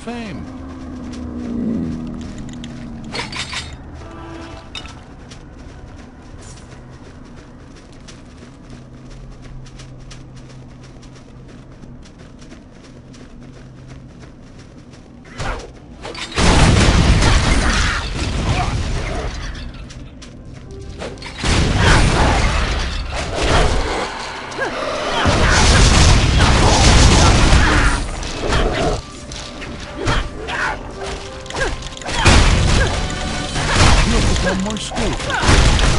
fame. more scoop.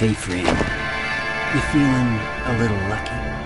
Hey friend, you feeling a little lucky?